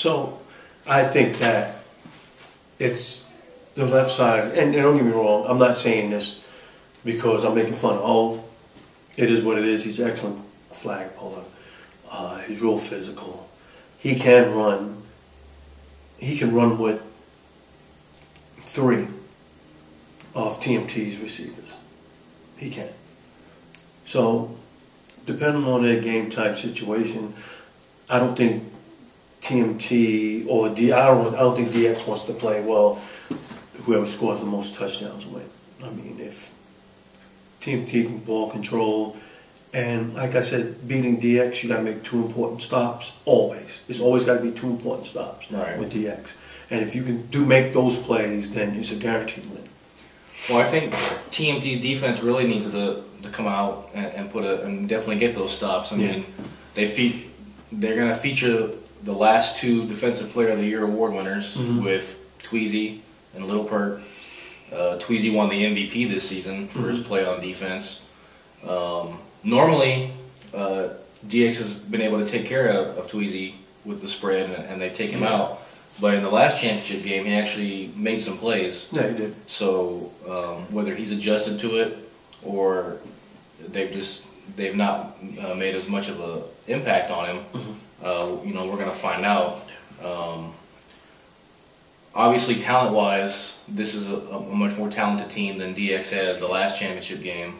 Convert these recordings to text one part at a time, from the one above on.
So I think that it's the left side, and, and don't get me wrong, I'm not saying this because I'm making fun of, oh, it is what it is. He's an excellent flag puller. Uh, he's real physical. He can run. He can run with three of TMT's receivers. He can. So, depending on their game type situation, I don't think TMT or D. I don't. I don't think DX wants to play well. Whoever scores the most touchdowns win. I mean, if TMT can ball control, and like I said, beating DX, you got to make two important stops. Always, it's always got to be two important stops Right. with DX. And if you can do make those plays, then it's a guaranteed win. Well, I think TMT's defense really needs to, to come out and, and put a and definitely get those stops. I Yeah. mean, they fe- they're going to feature the last two Defensive Player of the Year award winners Mhm. with Tweezy and Little Pert. Uh, Tweezy won the MVP this season for his play on defense. Um, normally, uh, DX has been able to take care of, of Tweezy with the spread, and, and they take him Yeah. out. But in the last championship game, he actually made some plays. Yeah, you did. So um, whether he's adjusted to it or they've just they've not uh, made as much of an impact on him, uh, you know, we're gonna find out. Um, obviously, talent wise, this is a, a much more talented team than DX had the last championship game,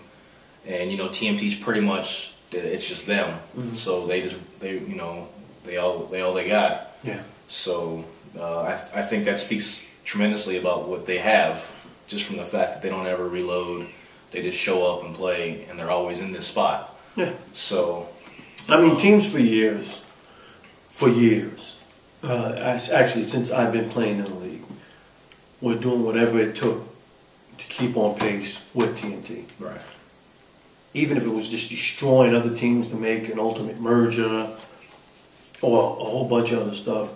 and you know, TMT's pretty much it's just them. So they just they you know they all they all they got. Yeah. So uh, I, I think that speaks tremendously about what they have, just from the fact that they don't ever reload. They just show up and play, and they're always in this spot. Yeah. So I mean, teams for years, for years, uh, actually since I've been playing in the league, we're doing whatever it took to keep on pace with TMT. right, Even if it was just destroying other teams to make an ultimate merger or a whole bunch of other stuff,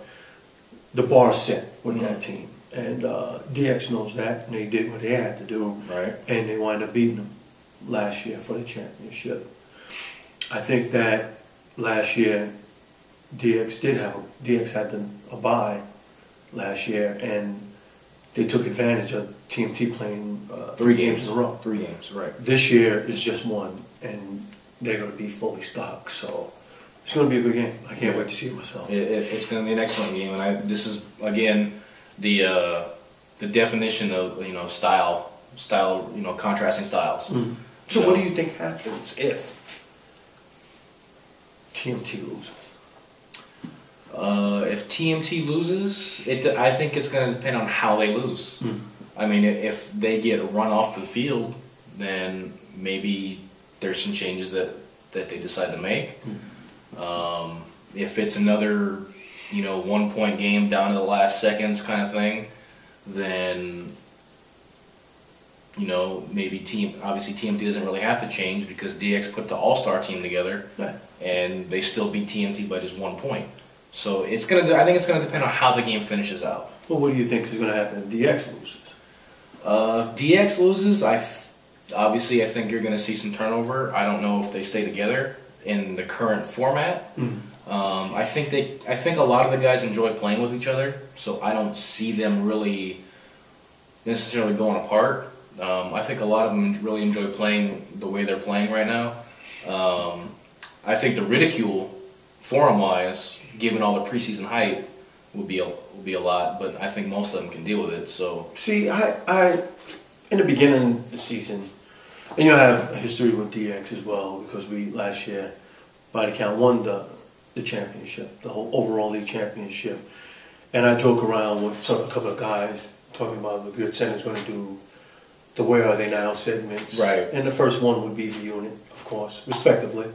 the bar set with that team. And uh, DX knows that, and they did what they had to do right, and they wind up beating them last year for the championship. I think that last year DX did have a, DX had the, a buy last year, and they took advantage of TMT playing uh, three games in a row. three games, right. This year is just one, and they're going to be fully stocked. So it's going to be a good game. I can't wait to see it myself. It, it, it's going to be an excellent game, and I this is again the uh, the definition of you know style, style, you know contrasting styles. So what do you think happens if TMT loses? Uh, if TMT loses, it I think it's going to depend on how they lose. I mean, if they get run off the field, then maybe there's some changes that, that they decide to make. Um, if it's another, you know, one point game down to the last seconds kind of thing, then you know maybe team obviously TMT doesn't really have to change because DX put the All Star team together Right. and they still beat TMT by just one point. So it's gonna. I think it's gonna depend on how the game finishes out. Well, what do you think is going to happen if DX loses? Uh, DX loses. I obviously I think you're gonna see some turnover. I don't know if they stay together in the current format. Um, I think they. I think a lot of the guys enjoy playing with each other, so I don't see them really necessarily going apart. Um, I think a lot of them really enjoy playing the way they're playing right now. Um, I think the ridicule, forum wise, given all the preseason hype, will be a, will be a lot. But I think most of them can deal with it. So See, I, I, in the beginning of the season, and you have a history with DX as well because we last year, by the count, won the the championship, the whole overall league championship, and I joke around with some a couple of guys talking about the GridCenter's going to do the where are they now segments, Right. And the first one would be the unit, of course, respectively,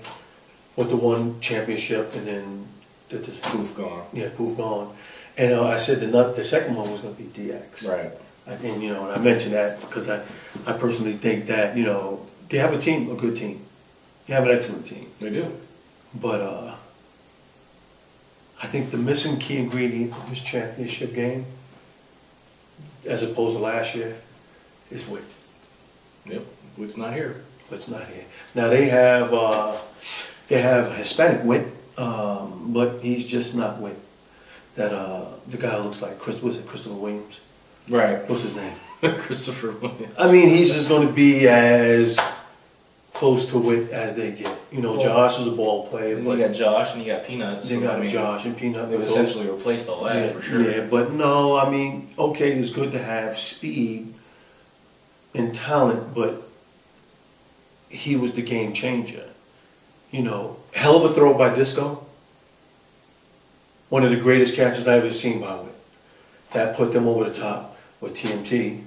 with the one championship and then the, the poof gone. yeah, poof gone. And uh, I said the nut, the second one was going to be DX. Right. I, and you know, and I mentioned that because I, I personally think that you know they have a team, a good team. They have an excellent team, They do. but uh, I think the missing key ingredient of this championship game, as opposed to last year, is wit. Yep. It's not here. Wit's not here. Now they have uh, they have Hispanic wit, um, but he's just not wit. that uh, the guy looks like Chris was it Christopher Williams? Right. What's his name? Christopher Williams. I mean, he's just going to be as close to it as they get. You know, Well, Josh is a ball player, but you got Josh and you got Peanuts. they so, got I mean, Josh and Peanuts. They've but those- essentially replaced all that yeah, for sure. Yeah, but no, I mean, okay, it's good to have speed and talent, but he was the game changer. You know, hell of a throw by Disco. One of the greatest catches I've ever seen by Witt. That put them over the top with TMT.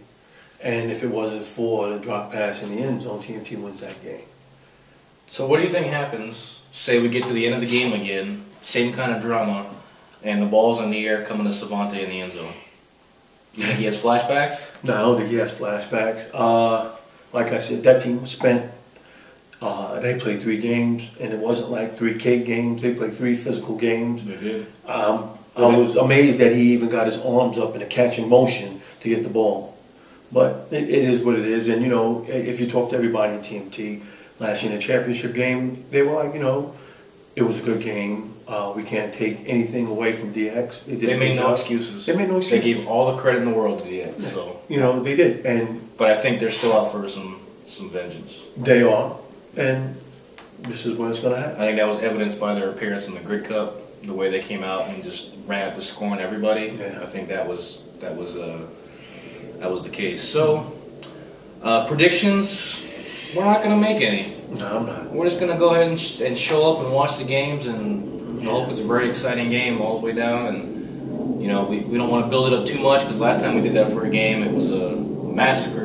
And if it wasn't for the drop pass in the end zone, TMT wins that game. So what do you think happens? Say we get to the end of the game again, same kind of drama, and the ball's in the air coming to Savante in the end zone. You think he has flashbacks? No, I don't think he has flashbacks. Uh, like I said, that team was spent. Uh, they played three games, and it wasn't like three cake games. They played three physical games. They did. Um, I was amazed that he even got his arms up in a catching motion to get the ball. But it, it is what it is, and you know, if you talk to everybody in TMT last year in the championship game, they were like, you know, it was a good game. Uh, we can't take anything away from DX. They They made no job. excuses. They made no excuses. They gave all the credit in the world to DX. So, You know, they did, and but I think they're still out for some some vengeance. They are, and this is what it's going to happen. I think that was evidenced by their appearance in the Grid Cup, the way they came out and just ran up the score on everybody. Yeah. I think that was that was uh, that was the case. So, uh, predictions, we're not going to make any. No, I'm not. We're just going to go ahead and, sh- and show up and watch the games, and I hope it's a very exciting game all the way down. And you know, we, we don't want to build it up too much because last time we did that for a game, it was a massacre.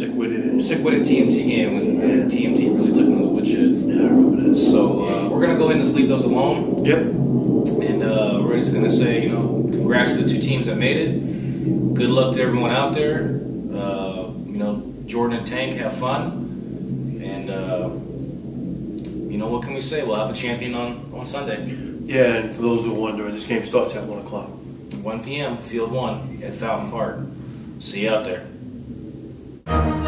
Sick with it? sick with TMT game when Yeah. TMT really took them to the woodshed. Yeah, I remember that. So uh, we're gonna go ahead and just leave those alone, Yep. and uh, we're just gonna say, you know, congrats to the two teams that made it. Good luck to everyone out there. Uh, you know, Jordan and Tank have fun, and uh, you know what can we say? We'll have a champion on on Sunday, Yeah, and for those who are wondering, this game starts at 1 o'clock. 1 p.m. Field One at Fountain Park. See you out there. Thank you.